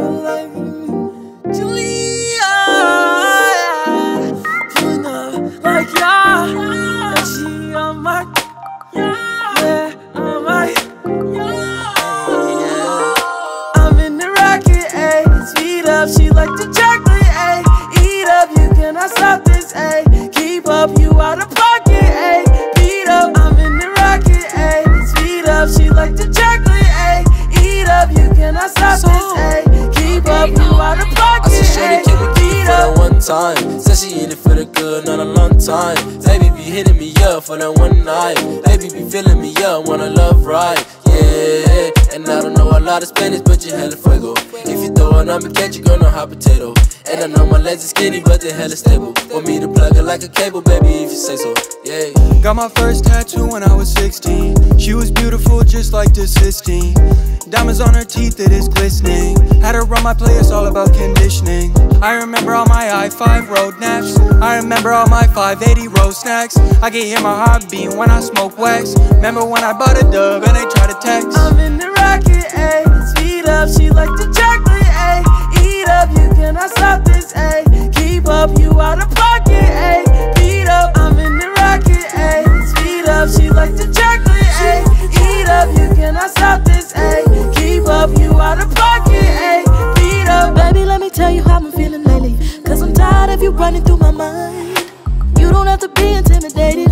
Julia. Out of pocket, I said, ayy. Shorty, can we keep it for that one time? Said she in it for the good, not a long time. Baby be hitting me up for that one night. Baby be feeling me up, wanna love right. Yeah, and I don't know a lot of Spanish, but you hella fuego. If you throw it on me, catch you gonna hot potato. And I know my legs are skinny, but they hella stable. Want me to plug it like a cable, baby, if you say so. Yeah. Got my first tattoo when I was 16. She was beautiful, just like the Sistine. Diamonds on her teeth, it is glistening. Had her run my play, it's all about conditioning. I remember all my i5 road naps. I remember all my 580 road snacks. I can hear my heart beating when I smoke wax. Remember when I bought a dub and they tried to text. I'm in the rocket, ayy. You cannot stop this, ayy. Keep up, you out of pocket, ayy. Beat up, Baby, let me tell you how I'm feeling lately. Cause I'm tired of you running through my mind. You don't have to be intimidated,